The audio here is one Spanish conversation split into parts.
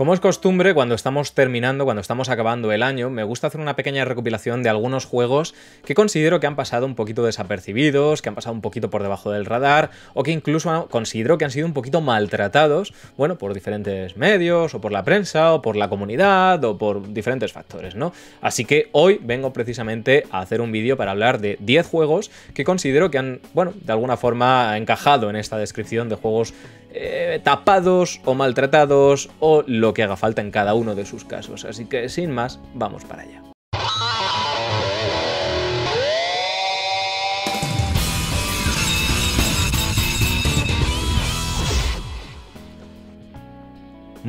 Como es costumbre, cuando estamos terminando, cuando estamos acabando el año, me gusta hacer una pequeña recopilación de algunos juegos que considero que han pasado un poquito desapercibidos, que han pasado un poquito por debajo del radar, o que incluso considero que han sido un poquito maltratados, bueno, por diferentes medios, o por la prensa, o por la comunidad, o por diferentes factores, ¿no? Así que hoy vengo precisamente a hacer un vídeo para hablar de 10 juegos que considero que han, bueno, de alguna forma encajado en esta descripción de juegos eh, tapados o maltratados o lo que haga falta en cada uno de sus casos. Así que sin más, vamos para allá.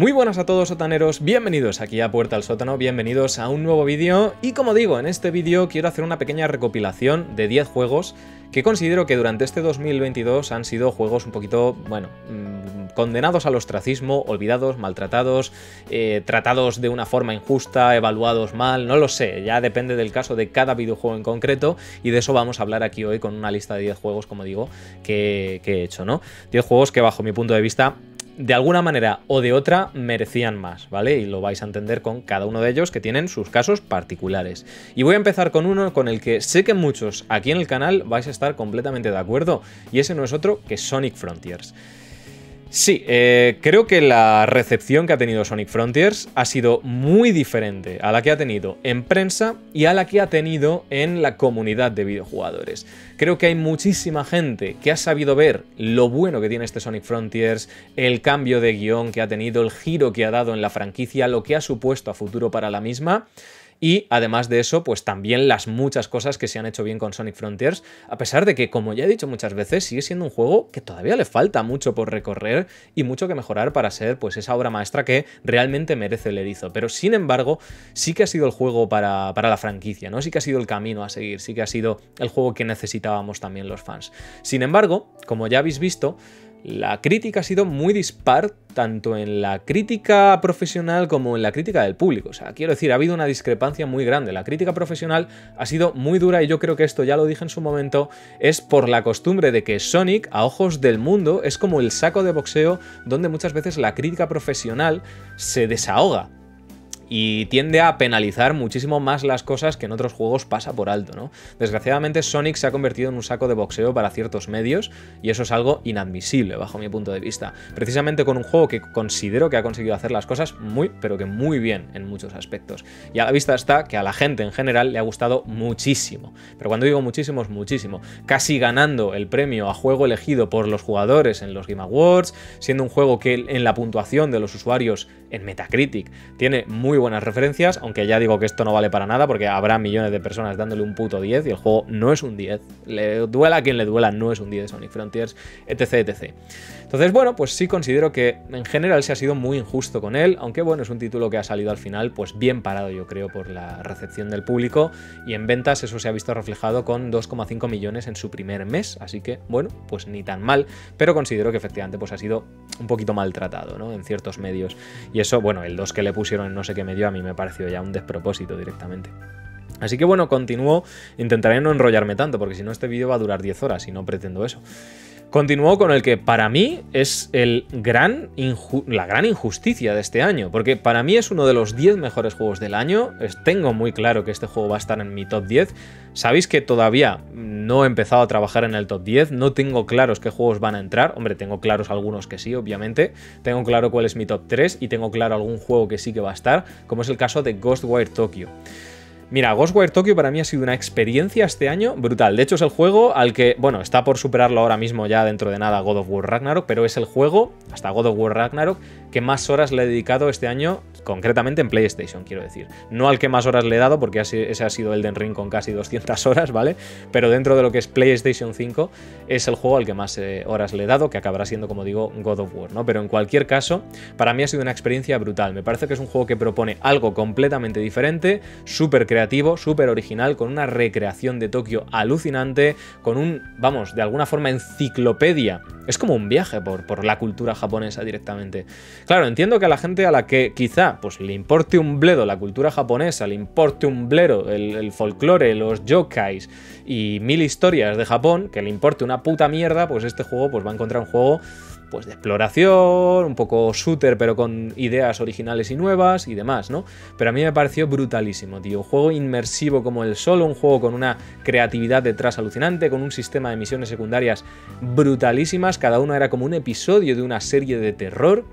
Muy buenas a todos sotaneros, bienvenidos aquí a Puerta al Sótano, bienvenidos a un nuevo vídeo. Y como digo, en este vídeo quiero hacer una pequeña recopilación de 10 juegos que considero que durante este 2022 han sido juegos un poquito, bueno, mm, condenados al ostracismo, olvidados, maltratados, eh, tratados de una forma injusta, evaluados mal, no lo sé, ya depende del caso de cada videojuego en concreto y de eso vamos a hablar aquí hoy con una lista de 10 juegos, como digo, que, que he hecho, ¿no? 10 juegos que bajo mi punto de vista de alguna manera o de otra merecían más, ¿vale? Y lo vais a entender con cada uno de ellos que tienen sus casos particulares. Y voy a empezar con uno con el que sé que muchos aquí en el canal vais a estar completamente de acuerdo, y ese no es otro que Sonic Frontiers. Sí, eh, creo que la recepción que ha tenido Sonic Frontiers ha sido muy diferente a la que ha tenido en prensa y a la que ha tenido en la comunidad de videojugadores. Creo que hay muchísima gente que ha sabido ver lo bueno que tiene este Sonic Frontiers, el cambio de guion que ha tenido, el giro que ha dado en la franquicia, lo que ha supuesto a futuro para la misma. Y además de eso, pues también las muchas cosas que se han hecho bien con Sonic Frontiers, a pesar de que, como ya he dicho muchas veces, sigue siendo un juego que todavía le falta mucho por recorrer y mucho que mejorar para ser pues esa obra maestra que realmente merece el erizo. Pero sin embargo, sí que ha sido el juego para, para la franquicia, ¿no? Sí que ha sido el camino a seguir, sí que ha sido el juego que necesitábamos también los fans. Sin embargo, como ya habéis visto, la crítica ha sido muy dispar tanto en la crítica profesional como en la crítica del público. O sea, quiero decir, ha habido una discrepancia muy grande. La crítica profesional ha sido muy dura y yo creo que esto ya lo dije en su momento, es por la costumbre de que Sonic, a ojos del mundo, es como el saco de boxeo donde muchas veces la crítica profesional se desahoga y tiende a penalizar muchísimo más las cosas que en otros juegos pasa por alto, ¿no? Desgraciadamente Sonic se ha convertido en un saco de boxeo para ciertos medios y eso es algo inadmisible bajo mi punto de vista. Precisamente con un juego que considero que ha conseguido hacer las cosas muy, pero que muy bien en muchos aspectos. Y a la vista está que a la gente en general le ha gustado muchísimo. Pero cuando digo muchísimo es muchísimo. Casi ganando el premio a juego elegido por los jugadores en los Game Awards, siendo un juego que en la puntuación de los usuarios en Metacritic tiene muy buenas referencias, aunque ya digo que esto no vale para nada porque habrá millones de personas dándole un puto 10 y el juego no es un 10. Le duela a quien le duela, no es un 10 de Sonic Frontiers, etc, etc. Entonces, bueno, pues sí considero que en general se ha sido muy injusto con él, aunque bueno, es un título que ha salido al final pues bien parado yo creo por la recepción del público y en ventas eso se ha visto reflejado con 2,5 millones en su primer mes, así que bueno, pues ni tan mal, pero considero que efectivamente pues ha sido un poquito maltratado, ¿no? En ciertos medios. Y eso, bueno, el 2 que le pusieron en no sé qué medio a mí me pareció ya un despropósito directamente. Así que bueno, continúo, intentaré no enrollarme tanto, porque si no este vídeo va a durar 10 horas y no pretendo eso. Continúo con el que para mí es el gran la gran injusticia de este año, porque para mí es uno de los 10 mejores juegos del año, tengo muy claro que este juego va a estar en mi top 10, sabéis que todavía no he empezado a trabajar en el top 10, no tengo claros qué juegos van a entrar, hombre, tengo claros algunos que sí, obviamente, tengo claro cuál es mi top 3 y tengo claro algún juego que sí que va a estar, como es el caso de Ghostwire Tokyo. Mira, Ghostwire Tokyo para mí ha sido una experiencia este año brutal. De hecho, es el juego al que, bueno, está por superarlo ahora mismo ya dentro de nada God of War Ragnarok, pero es el juego, hasta God of War Ragnarok, que más horas le he dedicado este año, concretamente en PlayStation, quiero decir. No al que más horas le he dado, porque ese ha sido Elden Ring con casi 200 horas, ¿vale? Pero dentro de lo que es PlayStation 5, es el juego al que más eh, horas le he dado, que acabará siendo, como digo, God of War, ¿no? Pero en cualquier caso, para mí ha sido una experiencia brutal. Me parece que es un juego que propone algo completamente diferente, súper creativo, súper original, con una recreación de Tokio alucinante, con un, vamos, de alguna forma enciclopedia. Es como un viaje por, por la cultura japonesa directamente. Claro, entiendo que a la gente a la que quizá pues, le importe un bledo la cultura japonesa, le importe un blero el, folclore, los yokais y mil historias de Japón, que le importe una puta mierda, pues este juego pues, va a encontrar un juego pues de exploración, un poco shooter, pero con ideas originales y nuevas y demás, ¿no? Pero a mí me pareció brutalísimo, tío. Un juego inmersivo como el solo, un juego con una creatividad detrás alucinante, con un sistema de misiones secundarias brutalísimas, cada una era como un episodio de una serie de terror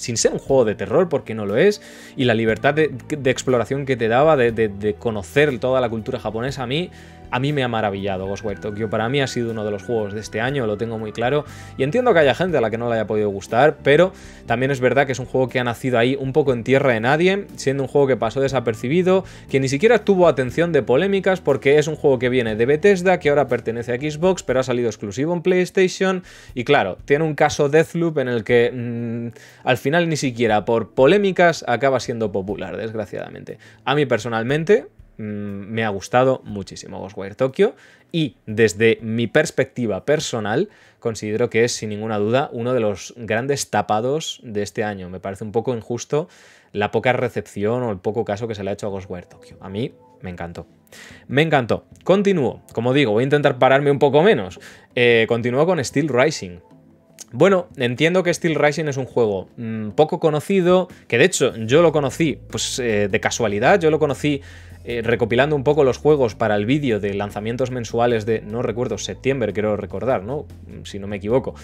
sin ser un juego de terror, porque no lo es, y la libertad de, exploración que te daba, de, conocer toda la cultura japonesa, a mí a mí me ha maravillado Ghostwire Tokyo. Para mí ha sido uno de los juegos de este año, lo tengo muy claro. Y entiendo que haya gente a la que no le haya podido gustar, pero también es verdad que es un juego que ha nacido ahí un poco en tierra de nadie, siendo un juego que pasó desapercibido, que ni siquiera tuvo atención de polémicas, porque es un juego que viene de Bethesda, que ahora pertenece a Xbox, pero ha salido exclusivo en PlayStation. Y claro, tiene un caso Deathloop en el que mm, al final ni siquiera por polémicas acaba siendo popular, desgraciadamente. A mí personalmente, Mm, me ha gustado muchísimo Ghostwire Tokyo y desde mi perspectiva personal considero que es sin ninguna duda uno de los grandes tapados de este año. Me parece un poco injusto la poca recepción o el poco caso que se le ha hecho a Ghostwire Tokyo. A mí me encantó. Me encantó. Continúo. Como digo, voy a intentar pararme un poco menos. Eh, continúo con Steel Rising. Bueno, entiendo que Steel Rising es un juego mm, poco conocido, que de hecho yo lo conocí pues, eh, de casualidad, yo lo conocí eh, recopilando un poco los juegos para el vídeo de lanzamientos mensuales de, no recuerdo, septiembre, quiero recordar, ¿no? Si no me equivoco.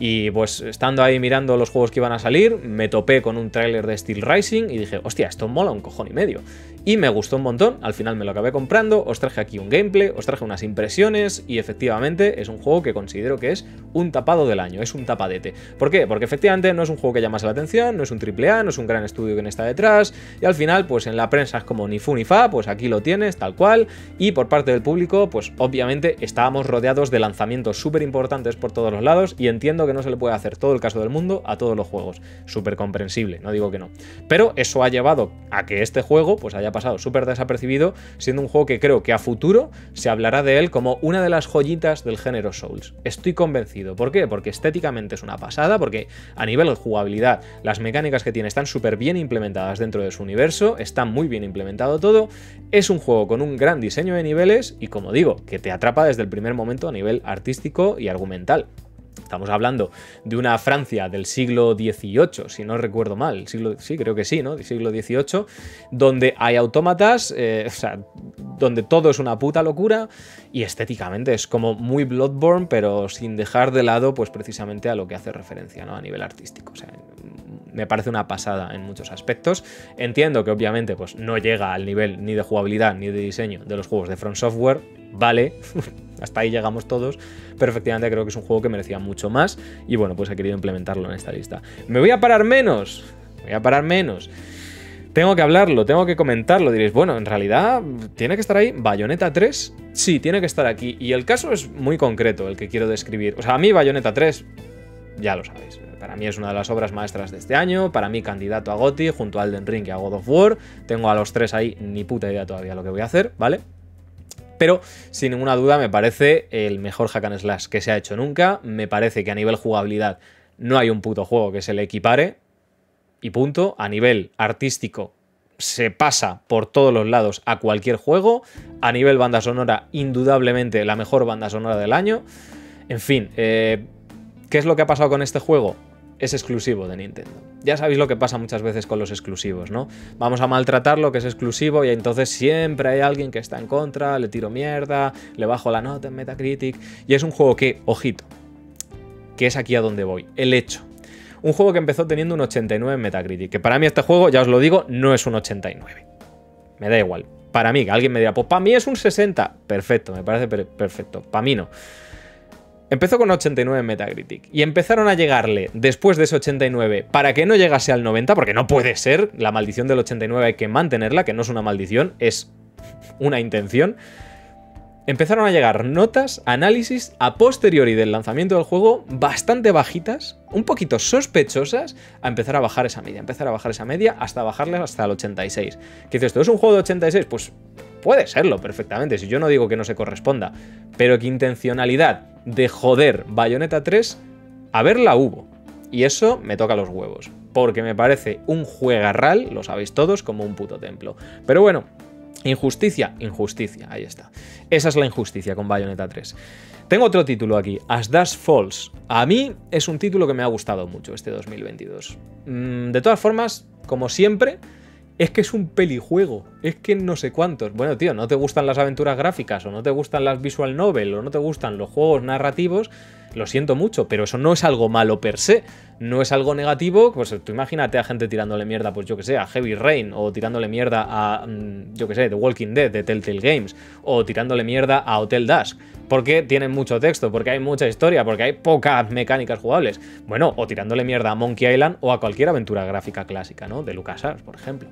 Y pues estando ahí mirando los juegos que iban a salir, me topé con un tráiler de Steel Rising y dije, hostia, esto mola un cojón y medio. Y me gustó un montón, al final me lo acabé comprando, os traje aquí un gameplay, os traje unas impresiones y efectivamente es un juego que considero que es un tapado del año, es un tapadete. ¿Por qué? Porque efectivamente no es un juego que llamase la atención, no es un triple A, no es un gran estudio que está detrás y al final pues en la prensa es como ni fu ni fa, pues aquí lo tienes tal cual y por parte del público pues obviamente estábamos rodeados de lanzamientos súper importantes por todos los lados y entiendo que no se le puede hacer todo el caso del mundo a todos los juegos, súper comprensible, no digo que no. Pero eso ha llevado a que este juego pues haya pasado súper desapercibido, siendo un juego que creo que a futuro se hablará de él como una de las joyitas del género Souls. Estoy convencido. ¿Por qué? Porque estéticamente es una pasada, porque a nivel de jugabilidad las mecánicas que tiene están súper bien implementadas dentro de su universo, está muy bien implementado todo, es un juego con un gran diseño de niveles y como digo, que te atrapa desde el primer momento a nivel artístico y argumental. Estamos hablando de una Francia del siglo XVIII, si no recuerdo mal, siglo, sí, creo que sí, ¿no? Del siglo XVIII, donde hay autómatas, eh, o sea, donde todo es una puta locura y estéticamente es como muy Bloodborne, pero sin dejar de lado, pues precisamente a lo que hace referencia, ¿no? A nivel artístico. O sea, me parece una pasada en muchos aspectos. Entiendo que obviamente pues, no llega al nivel ni de jugabilidad ni de diseño de los juegos de Front Software, vale, hasta ahí llegamos todos, pero efectivamente creo que es un juego que merecía mucho más y bueno, pues he querido implementarlo en esta lista. ¿Me voy a parar menos? Me voy a parar menos. Tengo que hablarlo, tengo que comentarlo. Diréis, bueno, en realidad, ¿tiene que estar ahí Bayonetta 3? Sí, tiene que estar aquí. Y el caso es muy concreto, el que quiero describir. O sea, a mí Bayonetta 3, ya lo sabéis. Para mí es una de las obras maestras de este año. Para mí, candidato a GOTY, junto a Elden Ring y a God of War. Tengo a los tres ahí, ni puta idea todavía lo que voy a hacer, ¿vale? pero sin ninguna duda me parece el mejor hack and slash que se ha hecho nunca. Me parece que a nivel jugabilidad no hay un puto juego que se le equipare. Y punto. A nivel artístico se pasa por todos los lados a cualquier juego. A nivel banda sonora, indudablemente la mejor banda sonora del año. En fin, eh, ¿qué es lo que ha pasado con este juego? Es exclusivo de Nintendo. Ya sabéis lo que pasa muchas veces con los exclusivos, ¿no? Vamos a maltratar lo que es exclusivo y entonces siempre hay alguien que está en contra, le tiro mierda, le bajo la nota en Metacritic. Y es un juego que, ojito, que es aquí a donde voy, el hecho. Un juego que empezó teniendo un 89 en Metacritic, que para mí este juego, ya os lo digo, no es un 89. Me da igual. Para mí, que alguien me diga, pues para mí es un 60. Perfecto, me parece perfecto. Para mí no. Empezó con 89 en Metacritic y empezaron a llegarle después de ese 89 para que no llegase al 90, porque no puede ser, la maldición del 89 hay que mantenerla, que no es una maldición, es una intención. Empezaron a llegar notas, análisis a posteriori del lanzamiento del juego bastante bajitas, un poquito sospechosas, a empezar a bajar esa media, empezar a bajar esa media hasta bajarle hasta el 86. ¿Qué dices, ¿esto es un juego de 86? Pues puede serlo perfectamente, si yo no digo que no se corresponda, pero que intencionalidad de joder Bayonetta 3, a verla hubo. Y eso me toca los huevos. Porque me parece un juegarral, lo sabéis todos, como un puto templo. Pero bueno, Injusticia, injusticia, ahí está. Esa es la injusticia con Bayonetta 3. Tengo otro título aquí, As Dash Falls. A mí es un título que me ha gustado mucho este 2022. Mm, de todas formas, como siempre, es que es un pelijuego, es que no sé cuántos. Bueno, tío, no te gustan las aventuras gráficas o no te gustan las visual novel o no te gustan los juegos narrativos, lo siento mucho, pero eso no es algo malo per se, no es algo negativo, pues tú imagínate a gente tirándole mierda, pues yo que sé, a Heavy Rain o tirándole mierda a, mm, yo que sé, The Walking Dead de Telltale Games o tirándole mierda a Hotel Dash porque tienen mucho texto, porque hay mucha historia, porque hay pocas mecánicas jugables. Bueno, o tirándole mierda a Monkey Island o a cualquier aventura gráfica clásica, ¿no? De LucasArts, por ejemplo.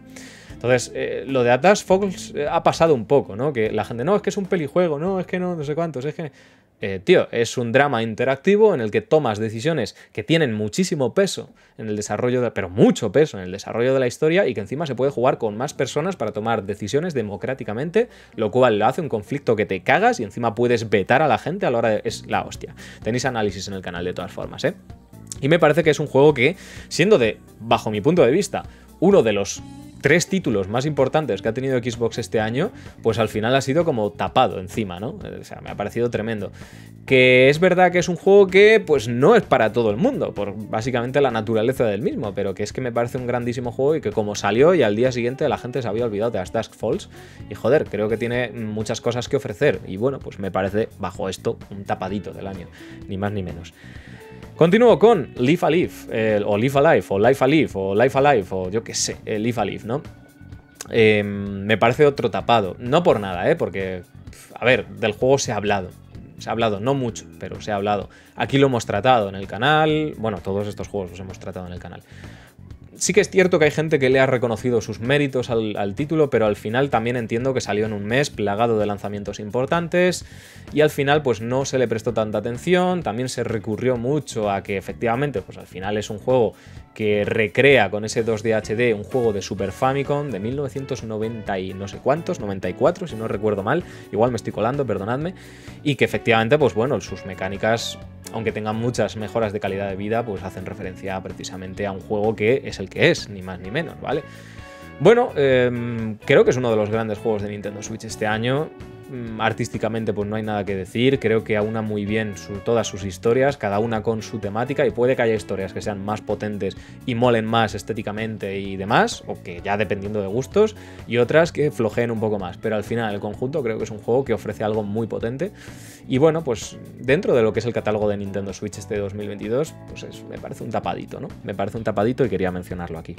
Entonces, eh, lo de Atas Fox eh, ha pasado un poco, ¿no? Que la gente, no, es que es un pelijuego, no, es que no, no sé cuántos, es que... Eh, tío, es un drama interactivo en el que tomas decisiones que tienen muchísimo peso en el desarrollo, de, pero mucho peso en el desarrollo de la historia y que encima se puede jugar con más personas para tomar decisiones democráticamente, lo cual lo hace un conflicto que te cagas y encima puedes vetar a la gente a la hora de... Es la hostia. Tenéis análisis en el canal de todas formas, ¿eh? Y me parece que es un juego que, siendo de, bajo mi punto de vista, uno de los tres títulos más importantes que ha tenido Xbox este año, pues al final ha sido como tapado encima, ¿no? O sea, me ha parecido tremendo. Que es verdad que es un juego que pues no es para todo el mundo, por básicamente la naturaleza del mismo, pero que es que me parece un grandísimo juego y que como salió y al día siguiente la gente se había olvidado de las Task Falls y joder, creo que tiene muchas cosas que ofrecer y bueno, pues me parece bajo esto un tapadito del año, ni más ni menos. Continúo con Live Alive, o Live Alive, o Life Alive, o Life Alive, o yo qué sé, Live Alive, ¿no? Em, me parece otro tapado. No por nada, ¿eh? Porque, a ver, del juego se ha hablado. Se ha hablado, no mucho, pero se ha hablado. Aquí lo hemos tratado en el canal. Bueno, todos estos juegos los hemos tratado en el canal sí que es cierto que hay gente que le ha reconocido sus méritos al, título, pero al final también entiendo que salió en un mes plagado de lanzamientos importantes y al final pues no se le prestó tanta atención, también se recurrió mucho a que efectivamente pues al final es un juego que recrea con ese 2D HD un juego de Super Famicom de 1990 y no sé cuántos, 94 si no recuerdo mal, igual me estoy colando, perdonadme, y que efectivamente pues bueno, sus mecánicas aunque tengan muchas mejoras de calidad de vida, pues hacen referencia precisamente a un juego que es el que es, ni más ni menos, ¿vale? Bueno, em, creo que es uno de los grandes juegos de Nintendo Switch este año. Mm, artísticamente pues no hay nada que decir, creo que aúna muy bien todas sus historias, cada una con su temática y puede que haya historias que sean más potentes y molen más estéticamente y demás, o que ya dependiendo de gustos, y otras que flojeen un poco más, pero al final el conjunto creo que es un juego que ofrece algo muy potente y bueno, pues dentro de lo que es el catálogo de Nintendo Switch este 2022, pues me parece un tapadito, ¿no? Me parece un tapadito y quería mencionarlo aquí.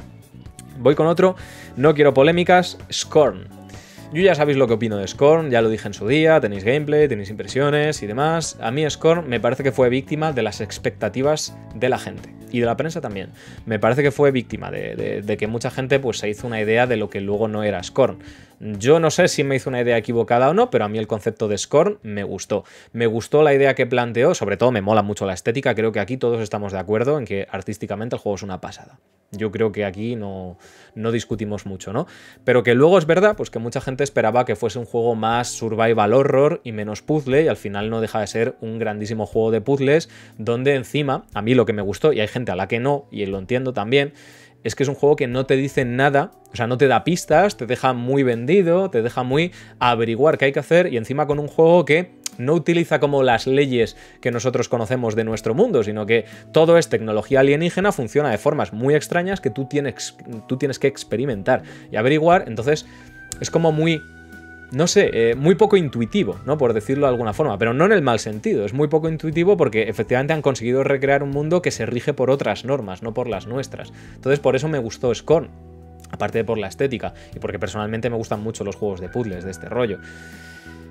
Voy con otro, no quiero polémicas, Scorn. Yo ya sabéis lo que opino de Scorn, ya lo dije en su día, tenéis gameplay, tenéis impresiones y demás. A mí Scorn me parece que fue víctima de las expectativas de la gente y de la prensa también. Me parece que fue víctima de, que mucha gente pues, se hizo una idea de lo que luego no era Scorn. Yo no sé si me hizo una idea equivocada o no, pero a mí el concepto de Scorn me gustó. Me gustó la idea que planteó, sobre todo me mola mucho la estética, creo que aquí todos estamos de acuerdo en que artísticamente el juego es una pasada. Yo creo que aquí no, no, discutimos mucho, ¿no? Pero que luego es verdad, pues que mucha gente esperaba que fuese un juego más survival horror y menos puzzle, y al final no deja de ser un grandísimo juego de puzzles, donde encima, a mí lo que me gustó, y hay gente a la que no, y lo entiendo también, es que es un juego que no te dice nada, o sea, no te da pistas, te deja muy vendido, te deja muy averiguar qué hay que hacer, y encima con un juego que no utiliza como las leyes que nosotros conocemos de nuestro mundo, sino que todo es tecnología alienígena, funciona de formas muy extrañas que tú tienes, tú tienes que experimentar y averiguar, entonces es como muy no sé, eh, muy poco intuitivo, ¿no? Por decirlo de alguna forma, pero no en el mal sentido, es muy poco intuitivo porque efectivamente han conseguido recrear un mundo que se rige por otras normas, no por las nuestras. Entonces por eso me gustó Scorn, aparte de por la estética y porque personalmente me gustan mucho los juegos de puzzles de este rollo.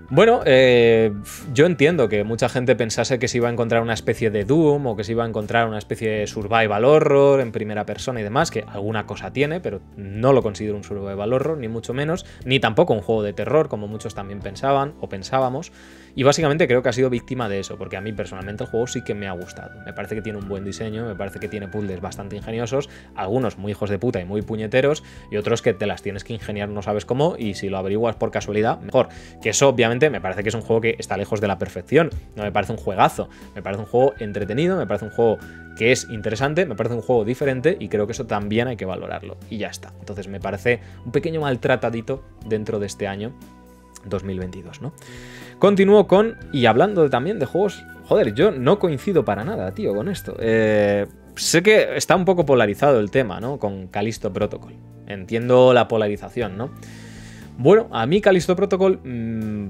Bueno, eh, yo entiendo que mucha gente pensase que se iba a encontrar una especie de Doom o que se iba a encontrar una especie de survival horror en primera persona y demás, que alguna cosa tiene, pero no lo considero un survival horror, ni mucho menos, ni tampoco un juego de terror, como muchos también pensaban o pensábamos. Y básicamente creo que ha sido víctima de eso, porque a mí personalmente el juego sí que me ha gustado. Me parece que tiene un buen diseño, me parece que tiene puzzles bastante ingeniosos, algunos muy hijos de puta y muy puñeteros, y otros que te las tienes que ingeniar no sabes cómo, y si lo averiguas por casualidad, mejor. Que eso obviamente me parece que es un juego que está lejos de la perfección. No me parece un juegazo, me parece un juego entretenido, me parece un juego que es interesante, me parece un juego diferente y creo que eso también hay que valorarlo. Y ya está. Entonces me parece un pequeño maltratadito dentro de este año 2022, ¿no? Continúo con, y hablando también de juegos, joder, yo no coincido para nada, tío, con esto. Eh, sé que está un poco polarizado el tema, ¿no? Con Callisto Protocol. Entiendo la polarización, ¿no? Bueno, a mí Callisto Protocol mm,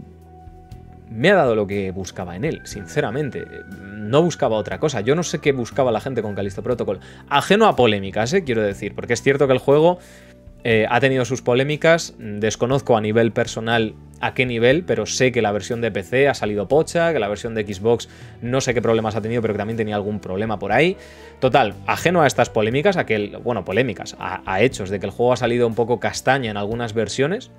me ha dado lo que buscaba en él, sinceramente. No buscaba otra cosa. Yo no sé qué buscaba la gente con Callisto Protocol. Ajeno a polémicas, ¿eh? quiero decir, porque es cierto que el juego eh, ha tenido sus polémicas, desconozco a nivel personal a qué nivel, pero sé que la versión de PC ha salido pocha, que la versión de Xbox no sé qué problemas ha tenido, pero que también tenía algún problema por ahí. Total, ajeno a estas polémicas, bueno, polémicas, a, hechos de que el juego ha salido un poco castaña en algunas versiones,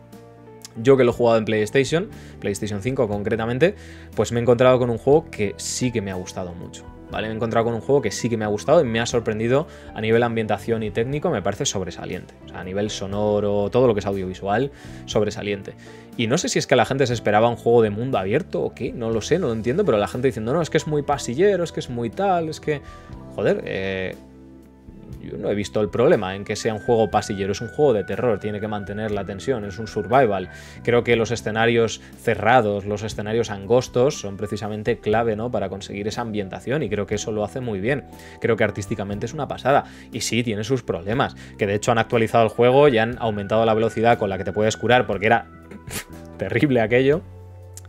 yo que lo he jugado en PlayStation, PlayStation 5 concretamente, pues me he encontrado con un juego que sí que me ha gustado mucho. ¿vale? Me he encontrado con un juego que sí que me ha gustado y me ha sorprendido a nivel ambientación y técnico, me parece sobresaliente. O sea, a nivel sonoro, todo lo que es audiovisual, sobresaliente. Y no sé si es que la gente se esperaba un juego de mundo abierto o qué, no lo sé, no lo entiendo, pero la gente diciendo, no, es que es muy pasillero, es que es muy tal, es que... Joder, eh, yo no he visto el problema en que sea un juego pasillero, es un juego de terror, tiene que mantener la tensión, es un survival. Creo que los escenarios cerrados, los escenarios angostos son precisamente clave ¿no? para conseguir esa ambientación y creo que eso lo hace muy bien. Creo que artísticamente es una pasada. Y sí, tiene sus problemas, que de hecho han actualizado el juego y han aumentado la velocidad con la que te puedes curar porque era terrible aquello.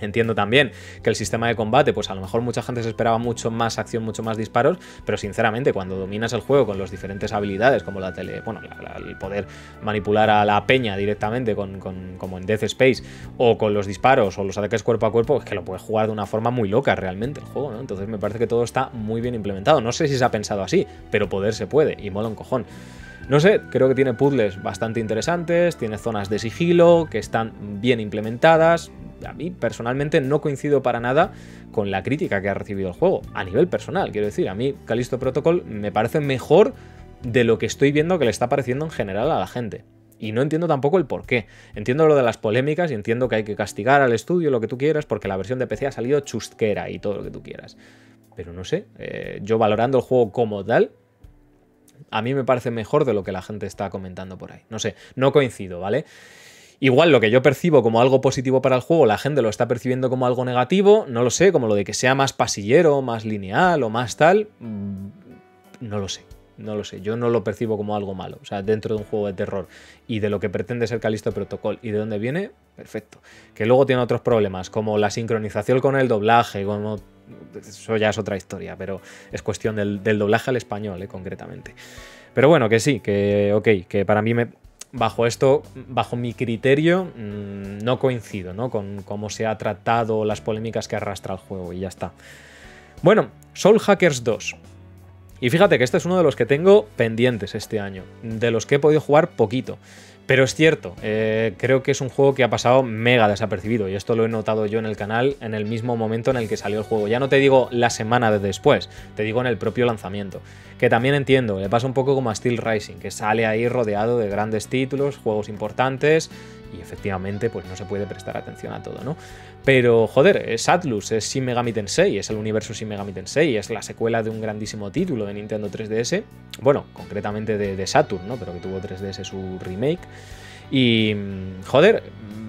Entiendo también que el sistema de combate, pues a lo mejor mucha gente se esperaba mucho más acción, mucho más disparos, pero sinceramente cuando dominas el juego con las diferentes habilidades, como la tele, bueno, el poder manipular a la peña directamente, con, como en Death Space, o con los disparos o los ataques cuerpo a cuerpo, es que lo puedes jugar de una forma muy loca realmente el juego, ¿no? Entonces me parece que todo está muy bien implementado. No sé si se ha pensado así, pero poder se puede, y mola un cojón. No sé, creo que tiene puzzles bastante interesantes, tiene zonas de sigilo que están bien implementadas, a mí personalmente no coincido para nada con la crítica que ha recibido el juego. A nivel personal, quiero decir, a mí Callisto Protocol me parece mejor de lo que estoy viendo que le está pareciendo en general a la gente. Y no entiendo tampoco el por qué. Entiendo lo de las polémicas y entiendo que hay que castigar al estudio, lo que tú quieras, porque la versión de PC ha salido chusquera y todo lo que tú quieras. Pero no sé, eh, yo valorando el juego como tal, a mí me parece mejor de lo que la gente está comentando por ahí. No sé, no coincido, ¿vale? Igual lo que yo percibo como algo positivo para el juego, la gente lo está percibiendo como algo negativo, no lo sé, como lo de que sea más pasillero, más lineal o más tal, mm, no lo sé. No lo sé, yo no lo percibo como algo malo. O sea, dentro de un juego de terror y de lo que pretende ser Calisto Protocol y de dónde viene, perfecto. Que luego tiene otros problemas, como la sincronización con el doblaje, como. Eso ya es otra historia, pero es cuestión del, doblaje al español, eh, concretamente. Pero bueno, que sí, que ok, que para mí me, bajo esto, bajo mi criterio, mm, no coincido ¿no? con cómo se ha tratado las polémicas que arrastra el juego y ya está. Bueno, Soul Hackers 2. Y fíjate que este es uno de los que tengo pendientes este año, de los que he podido jugar poquito. Pero es cierto, eh, creo que es un juego que ha pasado mega desapercibido y esto lo he notado yo en el canal en el mismo momento en el que salió el juego. Ya no te digo la semana de después, te digo en el propio lanzamiento. Que también entiendo, le pasa un poco como a Steel Rising, que sale ahí rodeado de grandes títulos, juegos importantes y efectivamente pues no se puede prestar atención a todo, ¿no? Pero joder, es Atlus, es Shin Megami Tensei, es el universo Shin Megami Tensei, es la secuela de un grandísimo título de Nintendo 3DS, bueno, concretamente de, de Saturn, ¿no? Pero que tuvo 3DS su remake. Y joder,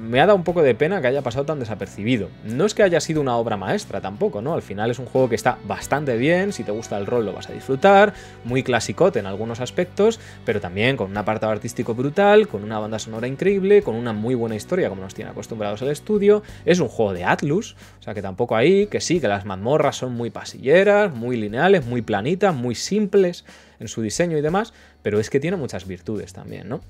me ha dado un poco de pena que haya pasado tan desapercibido. No es que haya sido una obra maestra tampoco, ¿no? Al final es un juego que está bastante bien, si te gusta el rol lo vas a disfrutar, muy clasicote en algunos aspectos, pero también con un apartado artístico brutal, con una banda sonora increíble, con una muy buena historia como nos tiene acostumbrados el estudio. Es un juego de Atlus, o sea que tampoco ahí, que sí, que las mazmorras son muy pasilleras, muy lineales, muy planitas, muy simples en su diseño y demás, pero es que tiene muchas virtudes también, ¿no?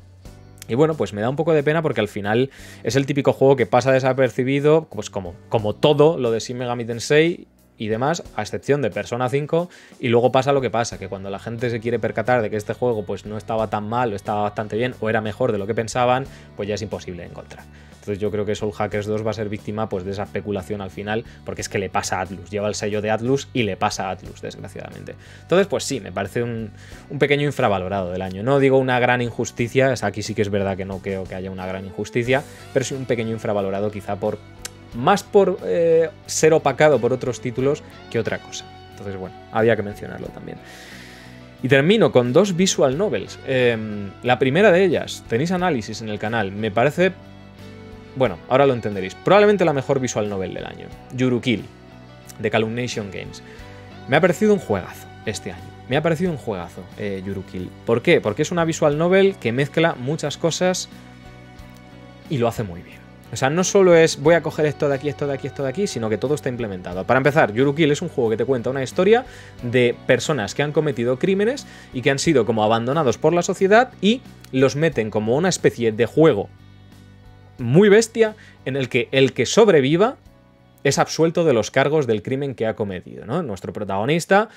Y bueno, pues me da un poco de pena porque al final es el típico juego que pasa desapercibido, pues como, como todo lo de Shin Megami Tensei y demás, a excepción de Persona 5, y luego pasa lo que pasa, que cuando la gente se quiere percatar de que este juego pues no estaba tan mal, o estaba bastante bien, o era mejor de lo que pensaban, pues ya es imposible encontrar. Entonces yo creo que Soul Hackers 2 va a ser víctima pues, de esa especulación al final, porque es que le pasa a Atlus, lleva el sello de Atlus y le pasa a Atlus, desgraciadamente. Entonces, pues sí, me parece un, pequeño infravalorado del año. No digo una gran injusticia, aquí sí que es verdad que no creo que haya una gran injusticia, pero sí un pequeño infravalorado quizá por más por eh, ser opacado por otros títulos que otra cosa. Entonces, bueno, había que mencionarlo también. Y termino con dos visual novels. Em, la primera de ellas, tenéis análisis en el canal, me parece... Bueno, ahora lo entenderéis. Probablemente la mejor visual novel del año. Yurukil, de Calumnation Games. Me ha parecido un juegazo este año. Me ha parecido un juegazo, eh, Yurukil. ¿Por qué? Porque es una visual novel que mezcla muchas cosas y lo hace muy bien. O sea, no solo es voy a coger esto de aquí, esto de aquí, esto de aquí, sino que todo está implementado. Para empezar, Yurukil es un juego que te cuenta una historia de personas que han cometido crímenes y que han sido como abandonados por la sociedad y los meten como una especie de juego muy bestia en el que el que sobreviva es absuelto de los cargos del crimen que ha cometido, ¿no? Nuestro protagonista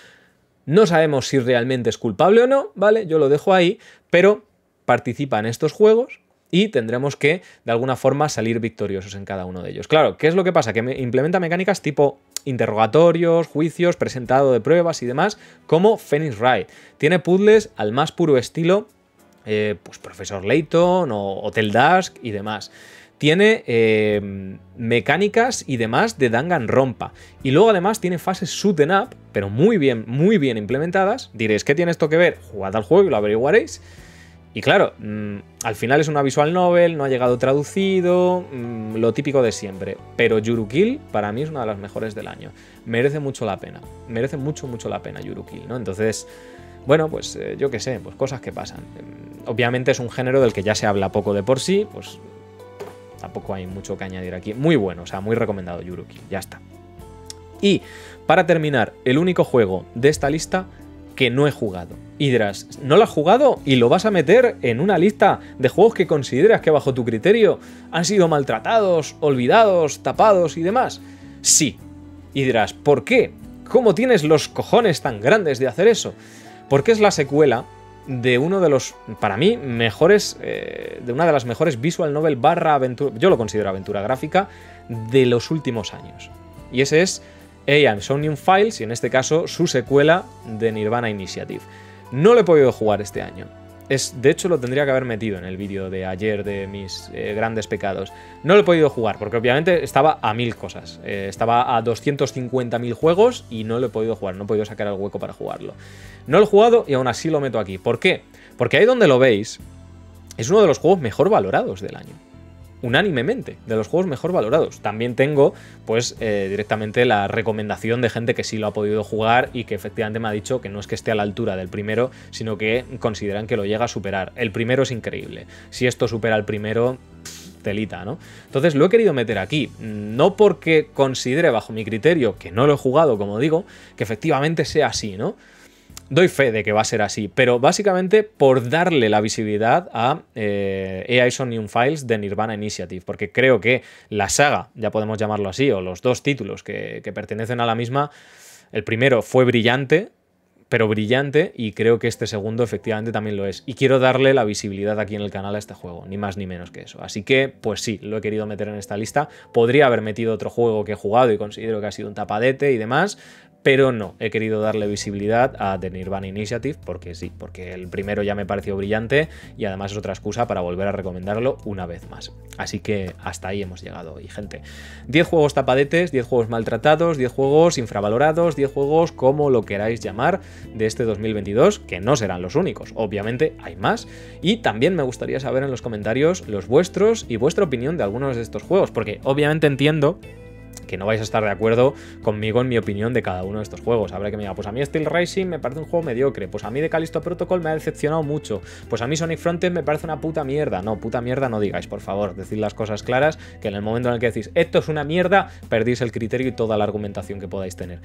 no sabemos si realmente es culpable o no, ¿vale? Yo lo dejo ahí, pero participa en estos juegos y tendremos que, de alguna forma, salir victoriosos en cada uno de ellos. Claro, ¿qué es lo que pasa? Que implementa mecánicas tipo interrogatorios, juicios, presentado de pruebas y demás, como Phoenix Wright. Tiene puzzles al más puro estilo, eh, pues Profesor Layton o Hotel Dusk y demás tiene eh, mecánicas y demás de Danganronpa. Y luego además tiene fases shoot up, pero muy bien, muy bien implementadas. Diréis, ¿qué tiene esto que ver? Jugad al juego y lo averiguaréis. Y claro, mm, al final es una visual novel, no ha llegado traducido, mm, lo típico de siempre. Pero Yurukil para mí es una de las mejores del año. Merece mucho la pena. Merece mucho, mucho la pena Yurukil, ¿no? Entonces, bueno, pues eh, yo qué sé, pues cosas que pasan. Mm, obviamente es un género del que ya se habla poco de por sí, pues Tampoco hay mucho que añadir aquí. Muy bueno, o sea, muy recomendado Yuruki. Ya está. Y para terminar, el único juego de esta lista que no he jugado. Y dirás, ¿no lo has jugado y lo vas a meter en una lista de juegos que consideras que bajo tu criterio han sido maltratados, olvidados, tapados y demás? Sí. Y dirás, ¿por qué? ¿Cómo tienes los cojones tan grandes de hacer eso? Porque es la secuela de uno de los, para mí, mejores, eh, de una de las mejores visual novel barra aventura, yo lo considero aventura gráfica, de los últimos años. Y ese es AM Somnium Files y en este caso su secuela de Nirvana Initiative. No lo he podido jugar este año, de hecho, lo tendría que haber metido en el vídeo de ayer de mis eh, grandes pecados. No lo he podido jugar, porque obviamente estaba a mil cosas. Eh, estaba a 250.000 juegos y no lo he podido jugar, no he podido sacar el hueco para jugarlo. No lo he jugado y aún así lo meto aquí. ¿Por qué? Porque ahí donde lo veis, es uno de los juegos mejor valorados del año unánimemente, de los juegos mejor valorados. También tengo, pues, eh, directamente la recomendación de gente que sí lo ha podido jugar y que efectivamente me ha dicho que no es que esté a la altura del primero, sino que consideran que lo llega a superar. El primero es increíble. Si esto supera al primero, telita, ¿no? Entonces lo he querido meter aquí, no porque considere bajo mi criterio, que no lo he jugado, como digo, que efectivamente sea así, ¿no? Doy fe de que va a ser así, pero básicamente por darle la visibilidad a eh, AI Sonium Files de Nirvana Initiative, porque creo que la saga, ya podemos llamarlo así, o los dos títulos que, que pertenecen a la misma, el primero fue brillante, pero brillante y creo que este segundo efectivamente también lo es. Y quiero darle la visibilidad aquí en el canal a este juego, ni más ni menos que eso. Así que, pues sí, lo he querido meter en esta lista. Podría haber metido otro juego que he jugado y considero que ha sido un tapadete y demás, pero no, he querido darle visibilidad a The Nirvana Initiative porque sí, porque el primero ya me pareció brillante y además es otra excusa para volver a recomendarlo una vez más. Así que hasta ahí hemos llegado hoy, gente. 10 juegos tapadetes, 10 juegos maltratados, 10 juegos infravalorados, 10 juegos como lo queráis llamar de este 2022, que no serán los únicos, obviamente hay más. Y también me gustaría saber en los comentarios los vuestros y vuestra opinión de algunos de estos juegos, porque obviamente entiendo que no vais a estar de acuerdo conmigo en mi opinión de cada uno de estos juegos. Habrá que me diga, pues a mí Steel Racing me parece un juego mediocre, pues a mí de Callisto Protocol me ha decepcionado mucho, pues a mí Sonic Frontier me parece una puta mierda. No, puta mierda no digáis, por favor, decid las cosas claras, que en el momento en el que decís, esto es una mierda, perdís el criterio y toda la argumentación que podáis tener.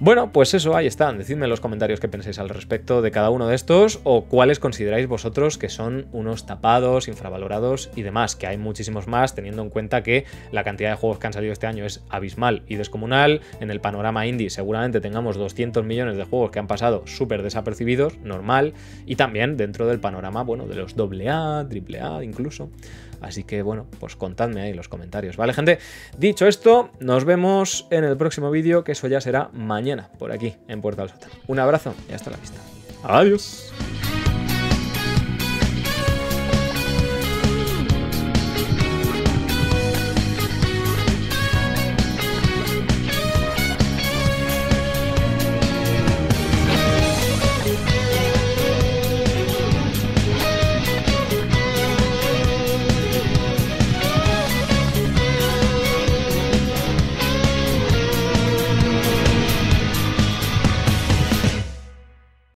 Bueno, pues eso, ahí están. Decidme en los comentarios qué pensáis al respecto de cada uno de estos o cuáles consideráis vosotros que son unos tapados, infravalorados y demás, que hay muchísimos más teniendo en cuenta que la cantidad de juegos que han salido este año es abismal y descomunal. En el panorama indie seguramente tengamos 200 millones de juegos que han pasado súper desapercibidos, normal, y también dentro del panorama, bueno, de los AA, AAA incluso. Así que bueno, pues contadme ahí en los comentarios, ¿vale, gente? Dicho esto, nos vemos en el próximo vídeo, que eso ya será mañana, por aquí, en Puerta del Sótano. Un abrazo y hasta la vista. Adiós.